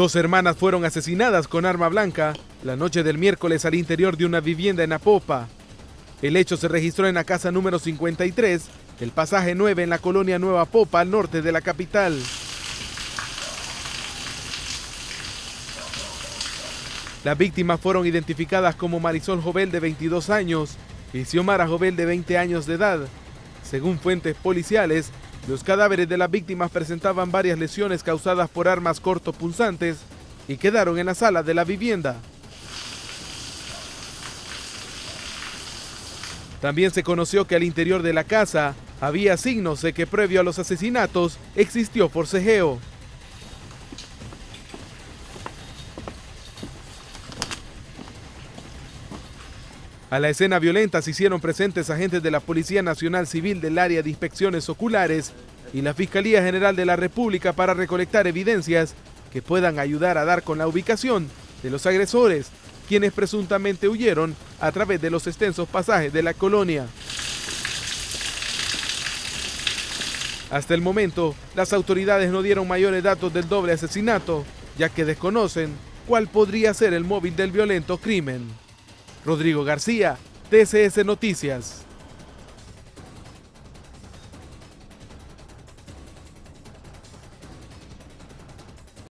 Dos hermanas fueron asesinadas con arma blanca la noche del miércoles al interior de una vivienda en Apopa. El hecho se registró en la casa número 53, el pasaje 9 en la colonia Nueva Popa, al norte de la capital. Las víctimas fueron identificadas como Marisol Jovel de 22 años y Xiomara Jovel de 20 años de edad. Según fuentes policiales, los cadáveres de las víctimas presentaban varias lesiones causadas por armas cortopunzantes y quedaron en la sala de la vivienda. También se conoció que al interior de la casa había signos de que previo a los asesinatos existió forcejeo. A la escena violenta se hicieron presentes agentes de la Policía Nacional Civil del área de inspecciones oculares y la Fiscalía General de la República para recolectar evidencias que puedan ayudar a dar con la ubicación de los agresores, quienes presuntamente huyeron a través de los extensos pasajes de la colonia. Hasta el momento, las autoridades no dieron mayores datos del doble asesinato, ya que desconocen cuál podría ser el móvil del violento crimen. Rodrigo García, TCS Noticias.